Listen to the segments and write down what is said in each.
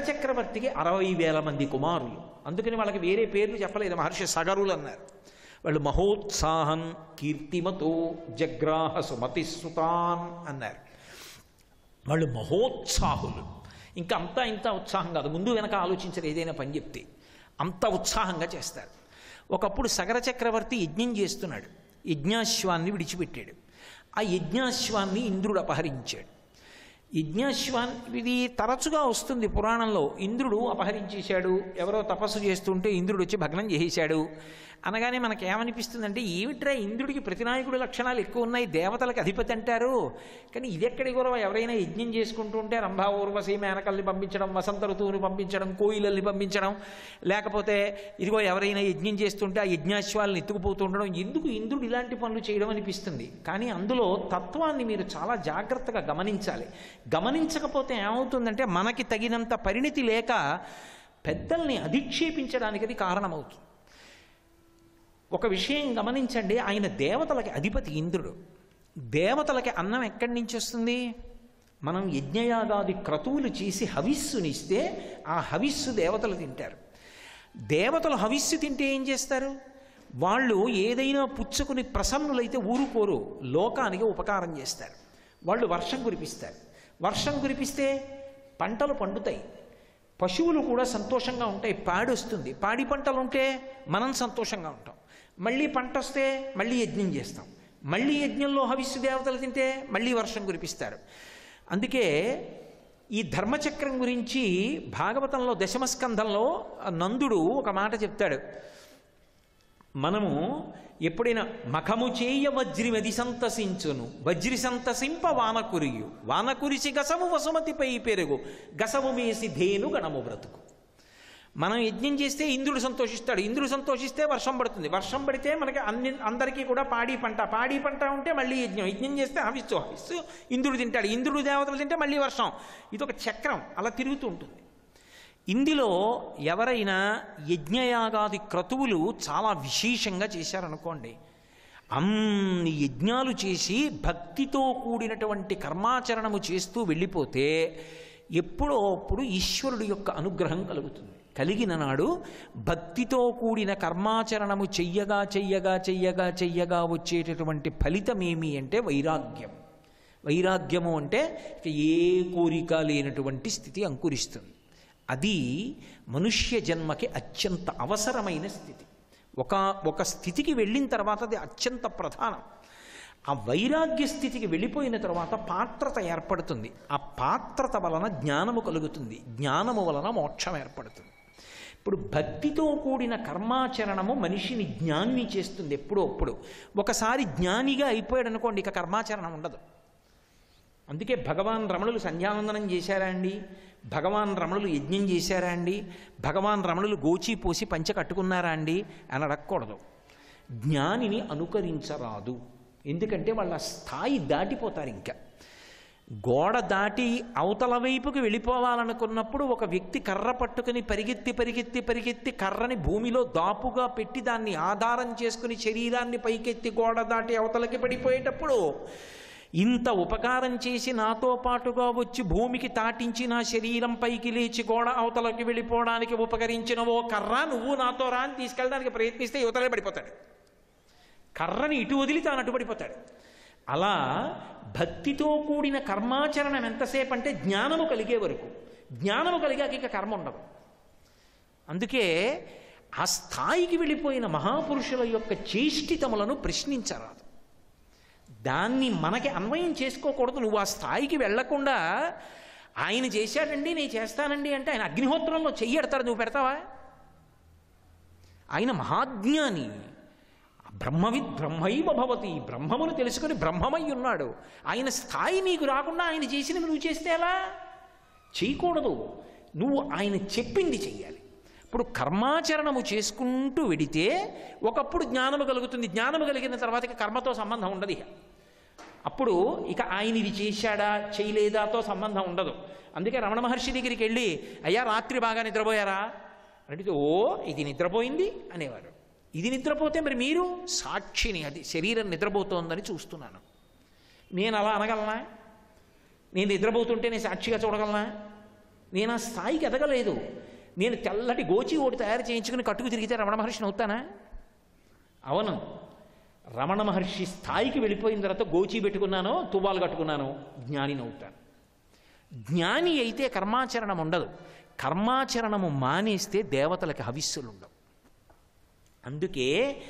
చక్రవర్తికి అరవై వేల మంది కుమారులు. అందుకని వాళ్ళకి వేరే పేర్లు చెప్పలేదు. మహర్షి సగరులు అన్నారు. వాళ్ళు మహోత్సాహం కీర్తిమతో జగ్రాహ సుమతి సుతాన్ అన్నారు. వాళ్ళు మహోత్సాహులు. ఇంకా అంతా ఇంత ఉత్సాహం కాదు. ముందు వెనక ఆలోచించరు ఏదైనా పని చెప్తే. అంత ఉత్సాహంగా చేస్తారు. ఒకప్పుడు సగర చక్రవర్తి యజ్ఞం చేస్తున్నాడు. యజ్ఞాశ్వాన్ని విడిచిపెట్టాడు. ఆ యజ్ఞాశ్వాన్ని ఇంద్రుడు అపహరించాడు. యజ్ఞాశ్వాన్ ఇది తరచుగా వస్తుంది పురాణంలో. ఇంద్రుడు అపహరించేశాడు. ఎవరో తపస్సు చేస్తుంటే ఇంద్రుడు వచ్చి భగ్నం చేసేశాడు. అనగానే మనకి ఏమనిపిస్తుందంటే ఏమిట్రా ఇంద్రుడికి ప్రతినాయకుడి లక్షణాలు ఎక్కువ ఉన్నాయి దేవతలకు అధిపతి అంటారు. కానీ ఇదెక్కడి ఎక్కడి ఎవరైనా యజ్ఞం చేసుకుంటూ ఉంటే రంభా ఊర్వశీ మేనకల్ని పంపించడం వసంత ఋతువుని పంపించడం కోయిలల్ని పంపించడం. లేకపోతే ఇదిగో ఎవరైనా యజ్ఞం చేస్తుంటే ఆ యజ్ఞాశ్వాలను ఎత్తుకుపోతూ ఉండడం. ఎందుకు ఇంద్రుడు ఇలాంటి పనులు చేయడం అనిపిస్తుంది? కానీ అందులో తత్వాన్ని మీరు చాలా జాగ్రత్తగా గమనించాలి. గమనించకపోతే ఏమవుతుందంటే మనకి తగినంత పరిణితి లేక పెద్దల్ని అధిక్షేపించడానికి అది కారణమవుతుంది. ఒక విషయం గమనించండి ఆయన దేవతలకి అధిపతి ఇంద్రుడు. దేవతలకి అన్నం ఎక్కడి నుంచి వస్తుంది? మనం యజ్ఞయాగాది క్రతువులు చేసి హవిస్సునిస్తే ఆ హవిస్సు దేవతలు తింటారు. దేవతలు హవిస్సు తింటే ఏం చేస్తారు? వాళ్ళు ఏదైనా పుచ్చుకుని ప్రసన్నులైతే ఊరుకోరు లోకానికి ఉపకారం చేస్తారు. వాళ్ళు వర్షం కురిపిస్తారు. వర్షం కురిపిస్తే పంటలు పండుతాయి. పశువులు కూడా సంతోషంగా ఉంటాయి పాడి వస్తుంది పాడి పంటలు ఉంటే మనం సంతోషంగా ఉంటాం. మళ్ళీ పంట వస్తే మళ్ళీ యజ్ఞం చేస్తాం. మళ్ళీ యజ్ఞంలో హవిస్సు దేవతలు తింటే మళ్ళీ వర్షం కురిపిస్తారు. అందుకే ఈ ధర్మచక్రం గురించి భాగవతంలో దశమస్కంధంలో నందుడు ఒక మాట చెప్తాడు. మనము ఎప్పుడైనా మఖము చేయ వజ్రిమది సంతసించును. వజ్రి సంతసింప వానకురియు. వానకురిసి గసము వసుమతిపై పెరుగు. గసము మేసి ధేను గణము బ్రతుకు. మనం యజ్ఞం చేస్తే ఇంద్రుడు సంతోషిస్తాడు. ఇంద్రుడు సంతోషిస్తే వర్షం పడుతుంది. వర్షం పడితే మనకి అన్ని అందరికీ కూడా పాడి పంట. పాడి పంట ఉంటే మళ్ళీ యజ్ఞం. యజ్ఞం చేస్తే హవిస్సు హవిస్సు ఇంద్రుడు తింటాడు. ఇంద్రుడు దేవతలు తింటే మళ్ళీ వర్షం. ఇది ఒక చక్రం. అలా తిరుగుతూ ఉంటుంది. ఇందులో ఎవరైనా యజ్ఞయాగాది క్రతువులు చాలా విశేషంగా చేశారనుకోండి అన్ని యజ్ఞాలు చేసి భక్తితో కూడినటువంటి కర్మాచరణము చేస్తూ వెళ్ళిపోతే ఎప్పుడో అప్పుడు ఈశ్వరుడు యొక్క అనుగ్రహం కలుగుతుంది. కలిగిన నాడు భక్తితో కూడిన కర్మాచరణము చెయ్యగా చెయ్యగా చెయ్యగా చెయ్యగా వచ్చేటటువంటి ఫలితం ఏమి అంటే వైరాగ్యం. వైరాగ్యము అంటే ఇక ఏ కోరిక లేనటువంటి స్థితి అంకురిస్తుంది. అది మనుష్య జన్మకి అత్యంత అవసరమైన స్థితి. ఒక ఒక స్థితికి వెళ్ళిన తర్వాత అది అత్యంత ప్రధానం. ఆ వైరాగ్య స్థితికి వెళ్ళిపోయిన తర్వాత పాత్రత ఏర్పడుతుంది. ఆ పాత్రత వలన జ్ఞానము కలుగుతుంది. జ్ఞానము వలన మోక్షం ఏర్పడుతుంది. ఇప్పుడు భక్తితో కూడిన కర్మాచరణము మనిషిని జ్ఞాన్ని చేస్తుంది ఎప్పుడో అప్పుడు ఒకసారి జ్ఞానిగా అయిపోయాడు అనుకోండి ఇక కర్మాచరణం ఉండదు. అందుకే భగవాన్ రమణులు సంధ్యావందనం చేశారా అండి? భగవాన్ రమణులు యజ్ఞం చేశారా అండి? భగవాన్ రమణులు గోచి పోసి పంచ కట్టుకున్నారా అండి? అని అడగకూడదు. జ్ఞానిని అనుకరించరాదు. ఎందుకంటే వాళ్ళ స్థాయి దాటిపోతారు ఇంకా. గోడ దాటి అవతల వైపుకి వెళ్ళిపోవాలనుకున్నప్పుడు ఒక వ్యక్తి కర్ర పట్టుకుని పరిగెత్తి పరిగెత్తి పరిగెత్తి కర్రని భూమిలో దాపుగా పెట్టి దాన్ని ఆధారం చేసుకుని శరీరాన్ని పైకెత్తి గోడ దాటి అవతలకి పడిపోయేటప్పుడు ఇంత ఉపకారం చేసి నాతో పాటుగా వచ్చి భూమికి తాటించి నా శరీరం పైకి లేచి గోడ అవతలకి వెళ్ళిపోవడానికి ఉపకరించిన ఓ కర్ర నువ్వు నాతో రా అని తీసుకెళ్ళడానికి ప్రయత్నిస్తే యువతలే పడిపోతాడు. కర్రని ఇటు వదిలి తాను అటు పడిపోతాడు. అలా భక్తితో కూడిన కర్మాచరణం ఎంతసేపు అంటే జ్ఞానము కలిగే వరకు. జ్ఞానము కలిగాక ఇక కర్మ ఉండదు. అందుకే ఆ స్థాయికి వెళ్ళిపోయిన మహాపురుషుల యొక్క చేష్టితములను ప్రశ్నించరాదు. దాన్ని మనకి అన్వయం చేసుకోకూడదు. నువ్వు ఆ స్థాయికి వెళ్ళకుండా ఆయన చేశాడండి నేను చేస్తానండి అంటే ఆయన అగ్నిహోత్రంలో చెయ్యడతాడు నువ్వు పెడతావా? ఆయన మహాజ్ఞాని. బ్రహ్మవిద్ బ్రహ్మైవ భవతి. బ్రహ్మమును తెలుసుకుని బ్రహ్మమై ఉన్నాడు. ఆయన స్థాయి నీకు రాకుండా ఆయన చేసినవి నువ్వు చేస్తే ఎలా? చేయకూడదు. నువ్వు ఆయన చెప్పింది చెయ్యాలి. ఇప్పుడు కర్మాచరణము చేసుకుంటూ వెడితే ఒకప్పుడు జ్ఞానము కలుగుతుంది. జ్ఞానము కలిగిన తర్వాత కర్మతో సంబంధం ఉండదు అప్పుడు ఇక ఆయన ఇది చేశాడా చేయలేదాతో సంబంధం ఉండదు. అందుకే రమణ మహర్షి దగ్గరికి వెళ్ళి అయ్యా రాత్రి బాగా నిద్రపోయారా? అంటే ఓ ఇది నిద్రపోయింది అనేవారు. ఇది నిద్రపోతే మరి మీరు? సాక్షిని అది శరీరం నిద్రపోతోందని చూస్తున్నాను. నేను అలా అనగలనా? నేను నిద్రపోతుంటే నేను సాక్షిగా చూడగలనా? నేను ఆ స్థాయికి ఎదగలేదు. నేను తెల్లటి గోచి ఓడి తయారు చేయించుకుని కట్టుకు తిరిగితే రమణ మహర్షిని అవుతానా? అవును. రమణ మహర్షి స్థాయికి వెళ్ళిపోయిన తర్వాత గోచి పెట్టుకున్నానో తువ్వాలు కట్టుకున్నానో జ్ఞానిని అవుతాను. జ్ఞాని అయితే కర్మాచరణం ఉండదు. కర్మాచరణము మానేస్తే దేవతలకి హవిస్సులు ఉండవు అందుకే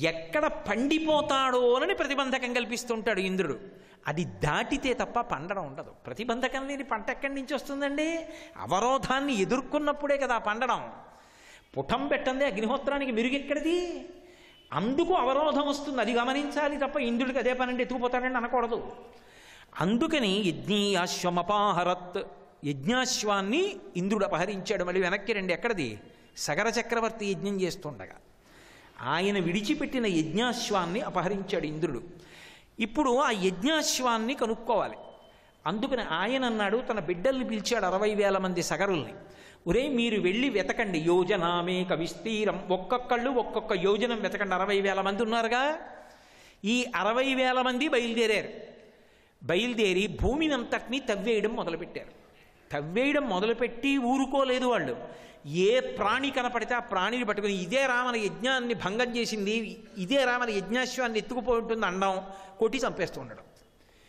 ఎక్కడ పండిపోతాడో అని ప్రతిబంధకం కల్పిస్తుంటాడు ఇంద్రుడు. అది దాటితే తప్ప పండడం ఉండదు. ప్రతిబంధకం లేని పంట ఎక్కడి నుంచి వస్తుందండి? అవరోధాన్ని ఎదుర్కొన్నప్పుడే కదా పండడం. పుటం పెట్టంది అగ్నిహోత్రానికి మెరుగెక్కడిది అందుకు అవరోధం వస్తుంది. అది గమనించాలి తప్ప ఇంద్రుడికి అదే పనండి ఎత్తుకుపోతాడని అనకూడదు. అందుకని యజ్ఞీయాశ్వమపాహరత్ యజ్ఞాశ్వాన్ని ఇంద్రుడు అపహరించాడు. మళ్ళీ వెనక్కి రండి. ఎక్కడిది? సగర చక్రవర్తి యజ్ఞం చేస్తుండగా. ఆయన విడిచిపెట్టిన యజ్ఞాశ్వాన్ని అపహరించాడు ఇంద్రుడు. ఇప్పుడు ఆ యజ్ఞాశ్వాన్ని కనుక్కోవాలి. అందుకని ఆయన అన్నాడు తన బిడ్డల్ని పిలిచాడు అరవై వేల మంది సగరుల్ని. ఒరే మీరు వెళ్ళి వెతకండి యోజనామే కవిస్తీరం. ఒక్కొక్కళ్ళు ఒక్కొక్క యోజనం వెతకండి. అరవై వేల మంది ఉన్నారుగా? ఈ అరవై వేల మంది బయలుదేరారు. బయలుదేరి భూమిని అంతటినీ తవ్వేయడం మొదలుపెట్టారు. తవ్వేయడం మొదలుపెట్టి ఊరుకోలేదు వాళ్ళు. ఏ ప్రాణి కనపడితే ఆ ప్రాణిని పట్టుకుని ఇదే రామన యజ్ఞాన్ని భంగం చేసింది ఇదే రామన యజ్ఞాశ్వాన్ని ఎత్తుకుపోయి ఉంటుంది అండం కొట్టి చంపేస్తూ ఉండడం.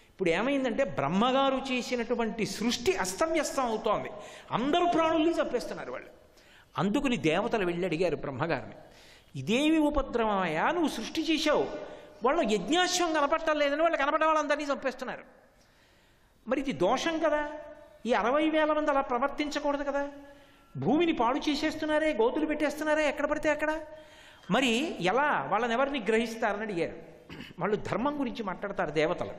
ఇప్పుడు ఏమైందంటే బ్రహ్మగారు చేసినటువంటి సృష్టి అస్తవ్యస్తం అవుతోంది. అందరూ ప్రాణుల్ని చంపేస్తున్నారు వాళ్ళు. అందుకుని దేవతలు వెళ్ళి అడిగారు బ్రహ్మగారిని ఇదేమి ఉపద్రవమయ్యా నువ్వు సృష్టి చేశావు. వాళ్ళు యజ్ఞాశ్వం కనపడటం లేదని వాళ్ళు కనపడే వాళ్ళందరినీ చంపేస్తున్నారు. మరి ఇది దోషం కదా. ఈ అరవై వేల మంది అలా ప్రవర్తించకూడదు కదా? భూమిని పాడు చేసేస్తున్నారే గోతులు పెట్టేస్తున్నారే ఎక్కడ పడితే అక్కడ? మరి ఎలా? వాళ్ళని ఎవరిని గ్రహిస్తారని అడిగారు. వాళ్ళు ధర్మం గురించి మాట్లాడతారు దేవతలు.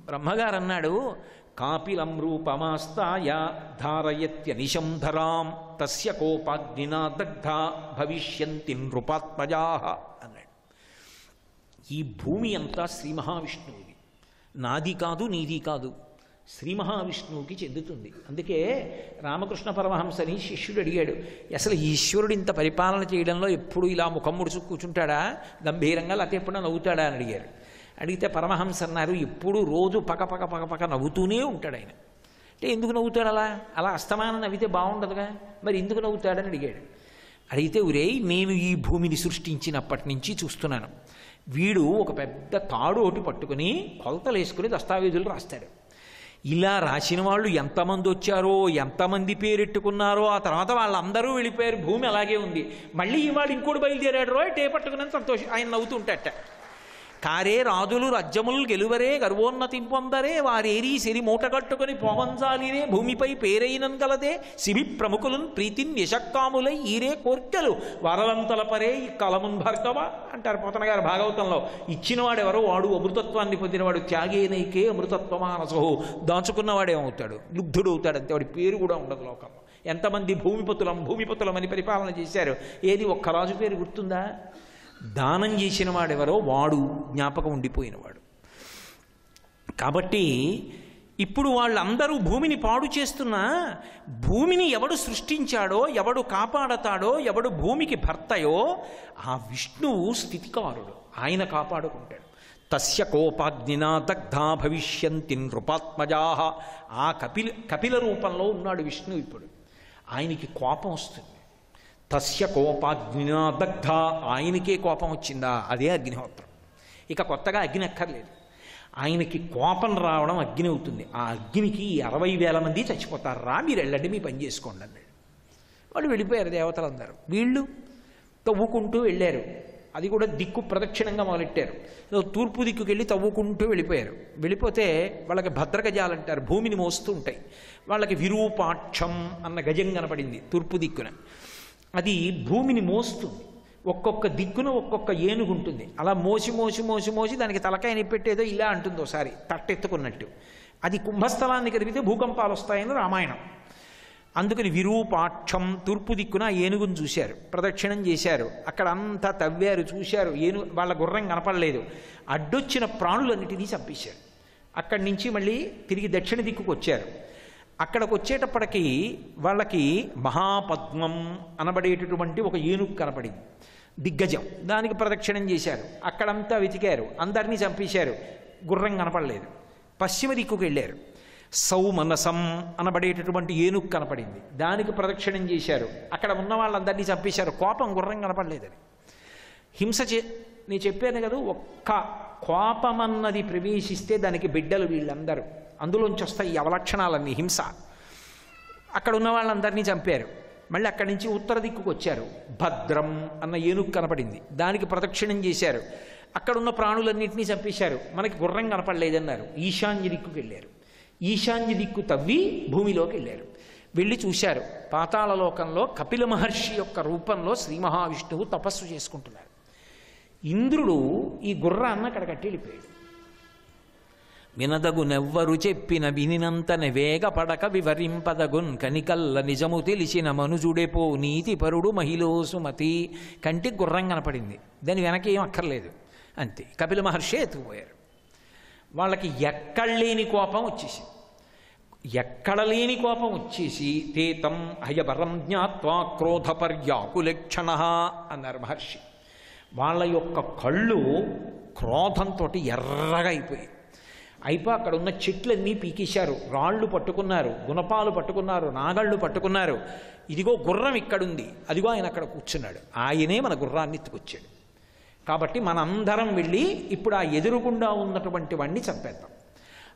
బ్రహ్మగారు అన్నాడు కాపిలం రూపమాస్తాయ ధారయత్య నిశంధరాం తస్య కోపాగ్నినా దగ్ధ భవిష్యంతి నృపాత్మజా అన్నాడు. ఈ భూమి అంతా శ్రీ మహావిష్ణువుది. నాది కాదు నీది కాదు. శ్రీ మహావిష్ణువుకి చెందుతుంది. అందుకే రామకృష్ణ పరమహంసని శిష్యుడు అడిగాడు అసలు ఈశ్వరుడు ఇంత పరిపాలన చేయడంలో ఎప్పుడు ఇలా ముఖం ముడుచు కూర్చుంటాడా? గంభీరంగా లేకపోతే ఎప్పుడన్నా నవ్వుతాడా? అని అడిగారు. అడిగితే పరమహంస అన్నారు ఎప్పుడు రోజు పక పక పక పక నవ్వుతూనే ఉంటాడు ఆయన. అంటే ఎందుకు నవ్వుతాడు అలా? అలా అస్తమానం నవ్వితే బాగుండదుగా? మరి ఎందుకు నవ్వుతాడని అడిగాడు. అడిగితే ఉరేయ్ నేను ఈ భూమిని సృష్టించినప్పటి నుంచి చూస్తున్నాను. వీడు ఒక పెద్ద తాడు ఒకటి పట్టుకుని కొలతలు వేసుకుని దస్తావేజులు రాస్తాడు. ఇలా రాసిన వాళ్ళు ఎంతమంది వచ్చారో ఎంతమంది పేరెట్టుకున్నారో ఆ తర్వాత వాళ్ళందరూ వెళ్ళిపోయారు. భూమి అలాగే ఉంది. మళ్ళీ ఇవాళ ఇంకోటి బయలుదేరాడు. రో టే పట్టుకుని సంతోషం. ఆయన నవ్వుతుంటట. కారే రాజులు రజ్యములు గెలువరే గర్వోన్నతింపొందరే వారేరీ సిరి మూటగట్టుకుని పోవంజాలినే భూమిపై పేరైనం గలదే సిరి ప్రముఖులను ప్రీతిన్ యశక్కాములై ఈరే కోర్కెలు. వరలంతలపరే ఈ కలమున్ భర్గవ అంటారు పోతన గారు భాగవతంలో. ఇచ్చినవాడెవరో వాడు అమృతత్వాన్ని పొందినవాడు త్యాగేనైకే అమృతత్వమానసహు దాచుకున్నవాడే అవుతాడు లుబ్ధుడు అవుతాడు అంతే వాడి పేరు కూడా ఉండదు లోకంలో ఎంతమంది భూమిపతులం భూమిపతులం అని పరిపాలన చేశారు? ఏది ఒక్క రాజు పేరు గుర్తుందా? దానం చేసిన వాడెవరో వాడు జ్ఞాపకం ఉండిపోయినవాడు. కాబట్టి ఇప్పుడు వాళ్ళందరూ భూమిని పాడు చేస్తున్నా భూమిని ఎవడు సృష్టించాడో ఎవడు కాపాడతాడో ఎవడు భూమికి భర్తయో ఆ విష్ణువు స్థితికారుడు. ఆయన కాపాడుకుంటాడు. తస్య కోపాగ్నినా దగ్ధా భవిష్యంతి నృపాత్మజా. ఆ కపిల కపిల రూపంలో ఉన్నాడు విష్ణు ఇప్పుడు. ఆయనకి కోపం వస్తుంది. తస్య కోపాగ్నినా దగ్ధ. ఆయనకే కోపం వచ్చిందా? అదే అగ్నిహోత్రం. ఇక కొత్తగా అగ్ని అక్కర్లేదు. ఆయనకి కోపం రావడం అగ్ని అవుతుంది. ఆ అగ్నికి అరవై వేల మంది చచ్చిపోతారు? రా మీరు వెళ్ళండి మీ పని చేసుకోండి అన్నాడు. వాళ్ళు వెళ్ళిపోయారు దేవతలందరూ. వీళ్ళు తవ్వుకుంటూ వెళ్ళారు. అది కూడా దిక్కు ప్రదక్షిణంగా మొదలెట్టారు. తూర్పు దిక్కుకి వెళ్ళి తవ్వుకుంటూ వెళ్ళిపోయారు. వెళ్ళిపోతే వాళ్ళకి భద్రగజాలు అంటారు. భూమిని మోస్తూ ఉంటాయి. వాళ్ళకి విరూపాక్షం అన్న గజం కనపడింది తూర్పు దిక్కున. అది భూమిని మోస్తుంది. ఒక్కొక్క దిక్కున ఒక్కొక్క ఏనుగు ఉంటుంది. అలా మోసి మోసి మోసి మోసి దానికి తలకాయ పెట్టేదో ఇలా అంటుంది ఒకసారి తట్టెత్తుకున్నట్టు. అది కుంభస్థలాన్ని కదిపితే భూకంపాలు వస్తాయని రామాయణం. అందుకని విరూపాక్షం తూర్పు దిక్కున ఏనుగును చూశారు. ప్రదక్షిణం చేశారు. అక్కడ అంతా తవ్వారు చూశారు. ఏనుగు వాళ్ళ గుర్రం కనపడలేదు. అడ్డొచ్చిన ప్రాణులన్నిటినీ చంపేశారు. అక్కడి నుంచి మళ్ళీ తిరిగి దక్షిణ దిక్కుకు వచ్చారు అక్కడికి వచ్చేటప్పటికి వాళ్ళకి మహాపద్మం అనబడేటటువంటి ఒక ఏనుగు కనపడింది. దిగ్గజం. దానికి ప్రదక్షిణం చేశారు. అక్కడంతా వెతికారు. అందరినీ చంపేశారు. గుర్రం కనపడలేదు. పశ్చిమ దిక్కుకు వెళ్ళారు. సౌమనసం అనబడేటటువంటి ఏనుగు కనపడింది. దానికి ప్రదక్షిణం చేశారు. అక్కడ ఉన్న వాళ్ళందరినీ చంపేశారు. కోపం గుర్రం కనపడలేదని. హింస చే నేను చెప్పాను కదా ఒక్క కోపమన్నది ప్రవేశిస్తే దానికి బిడ్డలు వీళ్ళందరూ. అందులోంచి వస్తాయి ఈ అవలక్షణాలన్నీ హింస. అక్కడ ఉన్న వాళ్ళందరినీ చంపారు. మళ్ళీ అక్కడి నుంచి ఉత్తర దిక్కుకు వచ్చారు. భద్రం అన్న ఏనుగు కనపడింది. దానికి ప్రదక్షిణం చేశారు. అక్కడున్న ప్రాణులన్నింటినీ చంపేశారు. మనకి గుర్రం కనపడలేదన్నారు. ఈశాన్య దిక్కుకి వెళ్ళారు. ఈశాన్య దిక్కు తవ్వి భూమిలోకి వెళ్ళారు. వెళ్ళి చూశారు. పాతాళలోకంలో కపిల మహర్షి యొక్క రూపంలో శ్రీ మహావిష్ణువు తపస్సు చేసుకుంటున్నారు. ఇంద్రుడు ఈ గుర్రాన్ని అక్కడ కట్టి వెళ్ళిపోయాడు. వినదగునెవ్వరు చెప్పిన వినినంతన వేగపడక వివరింపదగున్ కనికల్ల నిజము తెలిసిన మనుజుడేపో నీతిపరుడు మహిళో సుమతి. కంటికి గుర్రం కనపడింది. దాని వెనక ఏం అక్కర్లేదు. అంతే. కపిల మహర్షి ఎత్తుకుపోయారు. వాళ్ళకి ఎక్కడ లేని కోపం వచ్చేసి ఎక్కడ లేని కోపం వచ్చేసి తేతం హయవరం జ్ఞాత్వా క్రోధపర్యాకులక్షణ అన్నారు మహర్షి. వాళ్ళ యొక్క కళ్ళు క్రోధంతో ఎర్రగా అయిపోయాయి. అయిపో అక్కడ ఉన్న చెట్లన్నీ పీకేశారు. రాళ్ళు పట్టుకున్నారు గుణపాలు పట్టుకున్నారు నాగళ్ళు పట్టుకున్నారు. ఇదిగో గుర్రం ఇక్కడుంది. అదిగో ఆయన అక్కడ కూర్చున్నాడు. ఆయనే మన గుర్రాన్ని ఎత్తుకొచ్చాడు. కాబట్టి మనందరం వెళ్ళి ఇప్పుడు ఆ ఎదురుగుండా ఉన్నటువంటి వాడిని చంపేద్దాం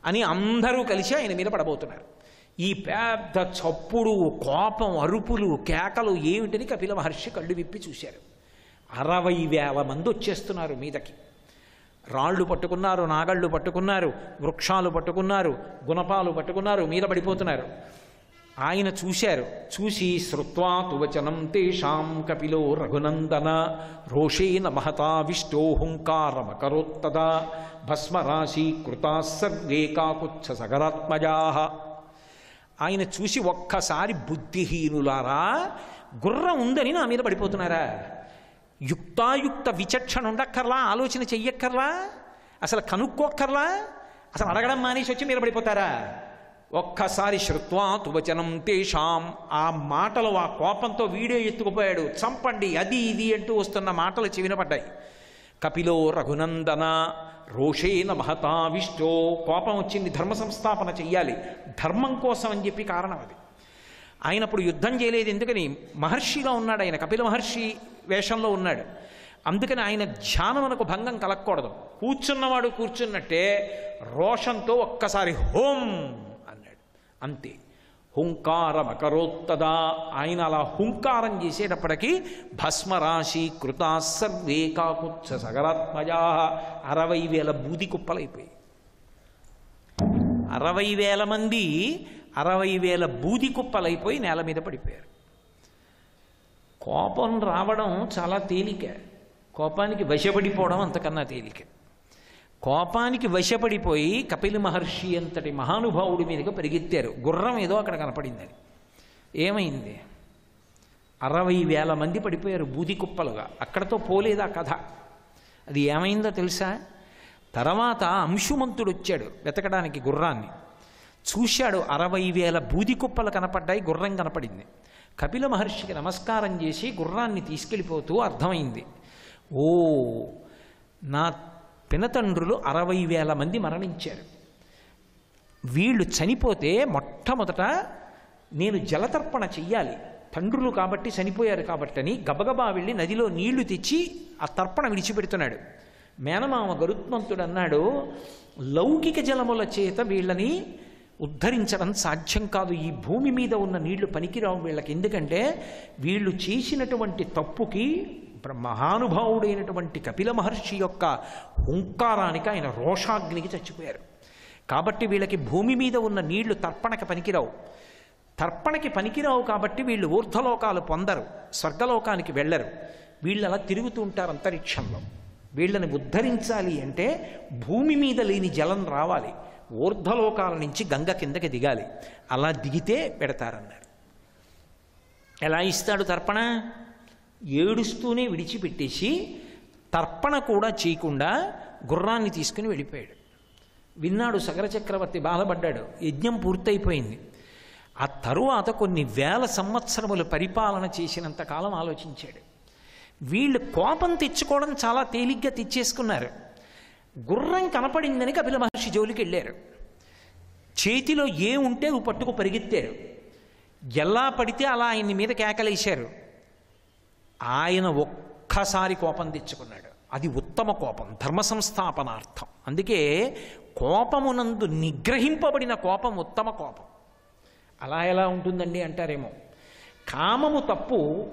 అని అందరూ కలిసి ఆయన మీద పడబోతున్నారు. ఈ పెద్ద చప్పుడు కోపం అరుపులు కేకలు ఏమిటని కపిల మహర్షి కళ్ళు విప్పి చూశారు. అరవై వేల మంది వచ్చేస్తున్నారు మీదకి. రాళ్ళు పట్టుకున్నారు నాగళ్ళు పట్టుకున్నారు వృక్షాలు పట్టుకున్నారు గుణపాలు పట్టుకున్నారు మీద పడిపోతున్నారు. ఆయన చూశారు. చూసి శ్రుత్వా తువచనం తేషాం కపిలో రఘునందన రోషేన మహతా హుంకారమకరోత్తదా భస్మరాశి కృతా సర్వే కాకుచ్చ సగరాత్మజా. ఆయన చూసి ఒక్కసారి బుద్ధిహీనులారా గుర్రం ఉందని నా మీద పడిపోతున్నారా? యుక్తాయుక్త విచక్షణ ఉండక్కర్లా ఆలోచన చెయ్యక్కర్లా అసలు కనుక్కోక్కర్లా అసలు అడగడం మానేసి వచ్చి మీరు పడిపోతారా ఒక్కసారి శ్రుత్వా తువచనం తేషాం. ఆ మాటలు ఆ కోపంతో వీడియో ఎత్తుకుపోయాడు. చంపండి అది ఇది అంటూ వస్తున్న మాటలు చెవినపడ్డాయి. కపిలో రఘునందన రోషేన మహతావిష్టో కోపం వచ్చింది ధర్మ సంస్థాపన చెయ్యాలి. ధర్మం కోసం అని చెప్పి కారణం అది. ఆయన అప్పుడు యుద్ధం చేయలేదు. ఎందుకని? మహర్షిగా ఉన్నాడు ఆయన. కపిల మహర్షి వేషంలో ఉన్నాడు. అందుకని ఆయన ధ్యానమునకు భంగం కలగకూడదు. కూర్చున్నవాడు కూర్చున్నట్టే రోషంతో ఒక్కసారి హోం అన్నాడు. అంతే. హుంకారమకరోత్తదా. ఆయన అలా హుంకారం చేసేటప్పటికీ భస్మరాశి కృతా సర్వే కాకుత్స సగరాత్మజా అరవై వేల బూది కుప్పలైపోయి అరవై వేల మంది అరవై వేల బూది కుప్పలైపోయి నేల మీద పడిపోయారు. కోపం రావడం చాలా తేలిక. కోపానికి వశపడిపోవడం అంతకన్నా తేలిక. కోపానికి వశపడిపోయి కపిల మహర్షి అంతటి మహానుభావుడి మీదుగా పరిగెత్తారు. గుర్రం ఏదో అక్కడ కనపడిందని. ఏమైంది? అరవై వేల మంది పడిపోయారు బూది కుప్పలుగా. అక్కడతో పోలేదా కథ? అది ఏమైందో తెలుసా? తర్వాత అంశుమంతుడు వచ్చాడు వెతకడానికి గుర్రాన్ని. చూశాడు అరవై వేల బూది కుప్పలు కనపడ్డాయి గుర్రం కనపడింది. కపిల మహర్షికి నమస్కారం చేసి గుర్రాన్ని తీసుకెళ్ళిపోతూ అర్థమైంది. ఓ నా పినతండ్రులు అరవై వేల మంది మరణించారు. వీళ్ళు చనిపోతే మొట్టమొదట నేను జలతర్పణ చెయ్యాలి. తండ్రులు కాబట్టి చనిపోయారు కాబట్టి అని గబగబా వెళ్ళి నదిలో నీళ్ళు తెచ్చి ఆ తర్పణ విడిచిపెడుతున్నాడు. మేనమామ గరుత్మంతుడు అన్నాడు లౌకిక జలముల చేత వీళ్ళని ఉద్ధరించడం సాధ్యం కాదు. ఈ భూమి మీద ఉన్న నీళ్ళు పనికిరావు వీళ్ళకి. ఎందుకంటే వీళ్ళు చేసినటువంటి తప్పుకి మహానుభావుడైనటువంటి కపిల మహర్షి యొక్క హుంకారానికి ఆయన రోషాగ్నికి చచ్చిపోయారు. కాబట్టి వీళ్ళకి భూమి మీద ఉన్న నీళ్ళు తర్పణకి పనికిరావు. తర్పణకి పనికిరావు కాబట్టి వీళ్ళు ఊర్ధ్వలోకాలు పొందరు స్వర్గలోకానికి వెళ్ళరు. వీళ్ళు అలా తిరుగుతూ ఉంటారు అంతరిక్షంలో. వీళ్ళని ఉద్ధరించాలి అంటే భూమి మీద లేని జలం రావాలి. ఊర్ధ్వలోకాల నుంచి గంగ కిందకి దిగాలి. అలా దిగితే పెడతారన్నారు. ఎలా ఇస్తాడు తర్పణ? ఏడుస్తూనే విడిచిపెట్టేసి తర్పణ కూడా చేయకుండా గుర్రాన్ని తీసుకుని వెళ్ళిపోయాడు. విన్నాడు సగర చక్రవర్తి బాధపడ్డాడు. యజ్ఞం పూర్తయిపోయింది. ఆ తరువాత కొన్ని వేల సంవత్సరములు పరిపాలన చేసినంత కాలం ఆలోచించాడు. వీళ్ళు కోపం తెచ్చుకోవడం చాలా తేలిగ్గా తెచ్చేసుకున్నారు. గుర్రం కనపడిందని కపిల మహర్షి జోలికి వెళ్ళారు. చేతిలో ఏ ఉంటే అవి పట్టుకు పరిగెత్తారు. ఎలా పడితే అలా ఆయన్ని మీద కేకలేశారు. ఆయన ఒక్కసారి కోపం తెచ్చుకున్నాడు. అది ఉత్తమ కోపం ధర్మ సంస్థాపనార్థం. అందుకే కోపమునందు నిగ్రహింపబడిన కోపం ఉత్తమ కోపం. అలా ఎలా ఉంటుందండి అంటారేమో. కామము తప్పు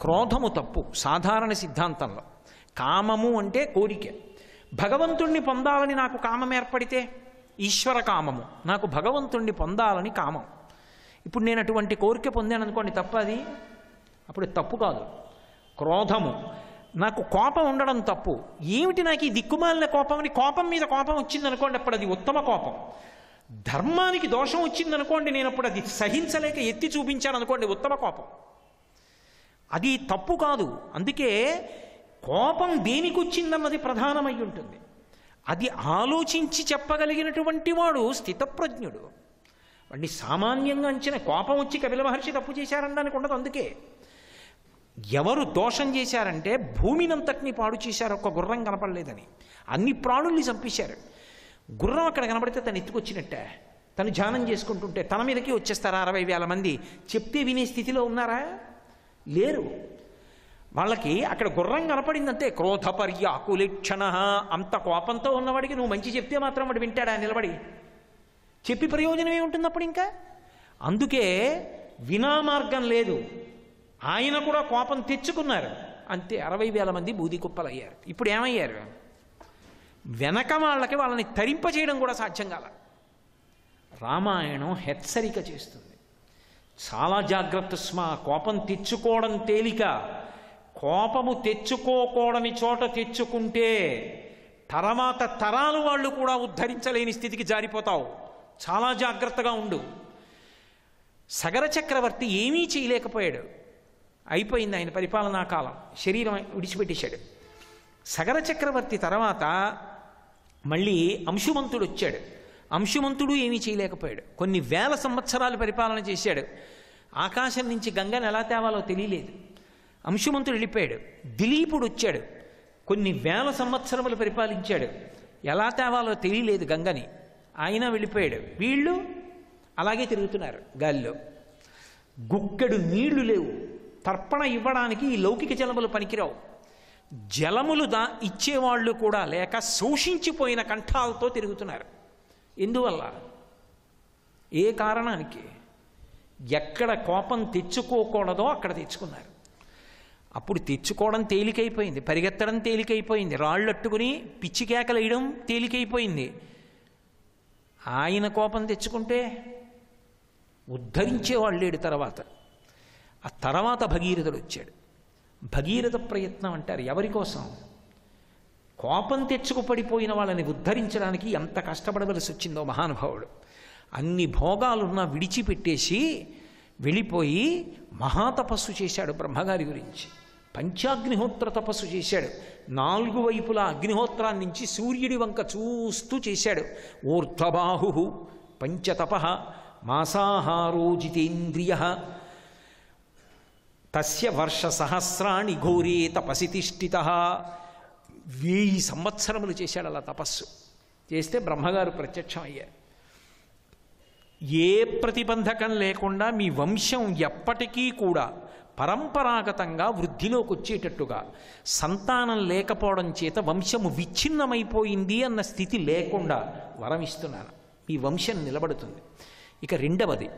క్రోధము తప్పు సాధారణ సిద్ధాంతంలో. కామము అంటే కోరిక. భగవంతుణ్ణి పొందాలని నాకు కామం ఏర్పడితే ఈశ్వర కామము. నాకు భగవంతుణ్ణి పొందాలని కామం. ఇప్పుడు నేను అటువంటి కోరిక పొందాను అనుకోండి తప్ప అది అప్పుడు తప్పు కాదు. క్రోధము. నాకు కోపం ఉండడం తప్పు. ఏమిటి నాకు ఈ దిక్కుమాలిన కోపం అని? కోపం మీద కోపం వచ్చిందనుకోండి అప్పుడు అది ఉత్తమ కోపం. ధర్మానికి దోషం వచ్చిందనుకోండి నేను అప్పుడు అది సహించలేక ఎత్తి చూపించాను అనుకోండి ఉత్తమ కోపం. అది తప్పు కాదు. అందుకే కోపం దేనికి వచ్చిందన్నది ప్రధానమై ఉంటుంది. అది ఆలోచించి చెప్పగలిగినటువంటి వాడు స్థితప్రజ్ఞుడు. వాడిని సామాన్యంగా అంచిన కోపం వచ్చి కపిల మహర్షి తప్పు చేశారనడానికి ఉండదు అందుకే. ఎవరు దోషం చేశారంటే భూమినంతటిని పాడు చేశారు ఒక్క గుర్రం కనపడలేదని. అన్ని ప్రాణుల్ని చంపేశారు. గుర్రం అక్కడ కనబడితే తను ఎత్తుకొచ్చినట్టే. తను ధ్యానం చేసుకుంటుంటే తన మీదకి వచ్చేస్తారా అరవై వేల మంది? చెప్తే వినే స్థితిలో ఉన్నారా? లేరు. వాళ్ళకి అక్కడ గుర్రం కనపడిందంటే క్రోధపర్య అకులిక్షణ అంత కోపంతో ఉన్నవాడికి నువ్వు మంచి చెప్తే మాత్రం వాడు వింటాడా? నిలబడి. చెప్పి ప్రయోజనం ఏముంటుంది అప్పుడు ఇంకా? అందుకే వినా మార్గం లేదు. ఆయన కూడా కోపం తెచ్చుకున్నారు. అంతే అరవై వేల మంది బూది కుప్పలయ్యారు. ఇప్పుడు ఏమయ్యారు? వెనక వాళ్ళకి వాళ్ళని తరింపచేయడం కూడా సాధ్యం కాల. రామాయణం హెచ్చరిక చేస్తుంది. చాలా జాగ్రత్త స్మ కోపం తెచ్చుకోవడం తేలిక. కోపము తెచ్చుకోకూడని చోట తెచ్చుకుంటే తర్వాత తరాలు వాళ్ళు కూడా ఉద్ధరించలేని స్థితికి జారిపోతావు. చాలా జాగ్రత్తగా ఉండు. సగర చక్రవర్తి ఏమీ చేయలేకపోయాడు. అయిపోయింది ఆయన పరిపాలనా కాలం. శరీరం విడిచిపెట్టేశాడు. సగర చక్రవర్తి తర్వాత మళ్ళీ అంశుమంతుడు వచ్చాడు. అంశుమంతుడు ఏమీ చేయలేకపోయాడు. కొన్ని వేల సంవత్సరాలు పరిపాలన చేశాడు. ఆకాశం నుంచి గంగను ఎలా తేవాలో తెలియలేదు. అంశుమంతుడు వెళ్ళిపోయాడు. దిలీపుడు వచ్చాడు. కొన్ని వేల సంవత్సరములు పరిపాలించాడు. ఎలా తేవాలో తెలియలేదు గంగని. ఆయన వెళ్ళిపోయాడు. వీళ్ళు అలాగే తిరుగుతున్నారు గాలిలో. గుక్కెడు నీళ్ళు లేవు. తర్పణ ఇవ్వడానికి ఈ లౌకిక జలములు పనికిరావు. జలములు దా ఇచ్చేవాళ్ళు కూడా లేక శోషించిపోయిన కంఠాలతో తిరుగుతున్నారు. ఎందువల్ల? ఏ కారణానికి? ఎక్కడ కోపం తెచ్చుకోకూడదో అక్కడ తెచ్చుకున్నారు. అప్పుడు తెచ్చుకోవడం తేలికైపోయింది పరిగెత్తడం తేలికైపోయింది రాళ్ళట్టుకుని పిచ్చి కేకలేయడం తేలికైపోయింది. ఆయన కోపం తెచ్చుకుంటే ఉద్ధరించేవాళ్ళు లేడు తర్వాత. ఆ తర్వాత భగీరథుడు వచ్చాడు. భగీరథ ప్రయత్నం అంటారు ఎవరి కోసం? కోపం తెచ్చుకు పడిపోయిన వాళ్ళని ఉద్ధరించడానికి ఎంత కష్టపడవలసి వచ్చిందో మహానుభావుడు. అన్ని భోగాలున్నా విడిచిపెట్టేసి వెళ్ళిపోయి మహాతపస్సు చేశాడు బ్రహ్మగారి గురించి. పంచాగ్నిహోత్ర తపస్సు చేశాడు. నాలుగు వైపులా అగ్నిహోత్రాన్ని నుంచి సూర్యుడి వంక చూస్తూ చేశాడు. ఊర్ధ్వబాహు పంచతప మాసాహారోజితేంద్రియ తస్య వర్ష సహస్రాణి ఘోరే తపసి తిష్ఠిత వెయ్యి సంవత్సరములు చేశాడు అలా తపస్సు. చేస్తే బ్రహ్మగారు ప్రత్యక్షం అయ్యారు ఏ ప్రతిబంధకం లేకుండా మీ వంశం ఎప్పటికీ కూడా పరంపరాగతంగా వృద్ధిలోకి వచ్చేటట్టుగా సంతానం లేకపోవడం చేత వంశము విచ్ఛిన్నమైపోయింది అన్న స్థితి లేకుండా వరం ఇస్తున్నాను మీ వంశం నిలబడుతుంది. ఇక రెండవది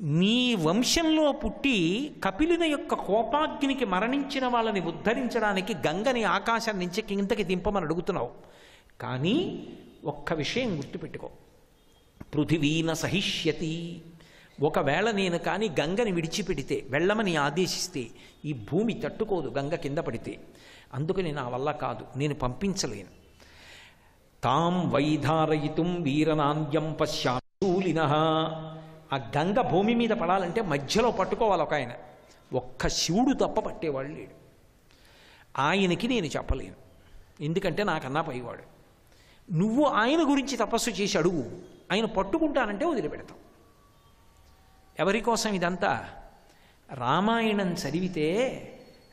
నీ వంశంలో పుట్టి కపిలుని యొక్క కోపాగ్నికి మరణించిన వాళ్ళని ఉద్ధరించడానికి గంగని ఆకాశం నుంచి కిందకి దింపమని అడుగుతున్నావు. కానీ ఒక్క విషయం గుర్తుపెట్టుకో. పృథివీన సహిష్యతి. ఒకవేళ నేను కానీ గంగని విడిచిపెడితే వెళ్ళమని ఆదేశిస్తే ఈ భూమి తట్టుకోదు గంగ కింద పడితే. అందుకని నా వల్ల కాదు నేను పంపించలేను. తాం వైధారయితుం వీరనాంద్యం పశ్చాశూలిన ఆ గంగ భూమి మీద పడాలంటే మధ్యలో పట్టుకోవాలి ఒక ఆయన. ఒక్క శివుడు తప్ప పట్టేవాళ్ళు లేడు. ఆయనకి నేను చెప్పలేను. ఎందుకంటే నాకన్నా పైవాడు. నువ్వు ఆయన గురించి తపస్సు చేసి అడుగు. ఆయన పట్టుకుంటానంటే వదిలిపెడతావు ఎవరి కోసం ఇదంతా? రామాయణం చదివితే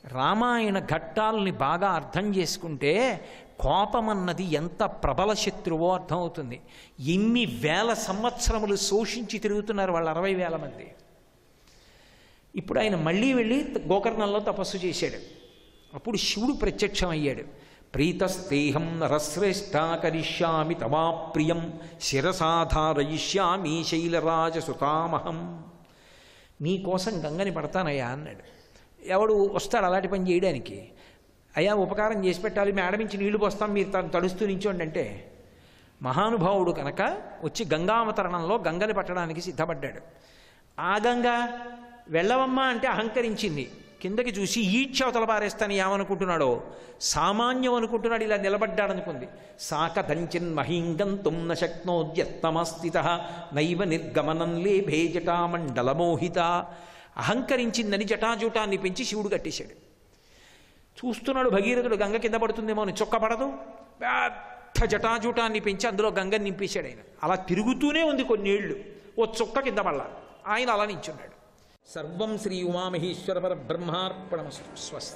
రామాయణ ఘట్టాలని బాగా అర్థం చేసుకుంటే కోపం అన్నది ఎంత ప్రబల శత్రువో అర్థమవుతుంది. ఎన్ని వేల సంవత్సరములు శోషించి తిరుగుతున్నారు వాళ్ళు అరవై వేల మంది. ఇప్పుడు ఆయన మళ్ళీ వెళ్ళి గోకర్ణంలో తపస్సు చేశాడు. అప్పుడు శివుడు ప్రత్యక్షం అయ్యాడు ప్రీతస్తేహం నరశ్రేష్ఠ కరిష్యామి తమా ప్రియం శిరసాధారయిష్యామి శైలరాజసుతామహం. నీకోసం గంగని పడతానయ్యా అన్నాడు. ఎవడు వస్తాడు అలాంటి పని చేయడానికి? అయ్యా ఉపకారం చేసి పెట్టాలి మేడమించి నుంచి నీళ్ళు పోస్తాం మీరు తను తడుస్తూ నించోండి అంటే మహానుభావుడు కనుక వచ్చి గంగావతరణంలో గంగని పట్టడానికి సిద్ధపడ్డాడు. ఆ గంగ వెళ్ళవమ్మా అంటే అహంకరించింది. కిందకి చూసి ఈడ్చవతల పారేస్తాను ఏమనుకుంటున్నాడో? సామాన్యం అనుకుంటున్నాడు ఇలా నిలబడ్డాడనుకుంది సాకథంచిన్ మహీంగంతుం న శక్నోద్యత్తమస్థిత నైవ నిర్గమనం లేభే జటామండలమోహిత అహంకరించిందని జటాజూటాన్ని పెంచి శివుడు కట్టేశాడు. చూస్తున్నాడు భగీరథుడు గంగ కింద పడుతుందేమో అని చొక్కపడదు పెద్ద జటాజూటాన్ని పెంచి అందులో గంగని నింపేశాడు ఆయన. అలా తిరుగుతూనే ఉంది కొన్నేళ్ళు. ఓ చుక్క కింద పడాలి. ఆయన అలా నించున్నాడు. సర్వం శ్రీ ఉమామహేశ్వర పర బ్రహ్మార్పణమస్తు స్వస్తి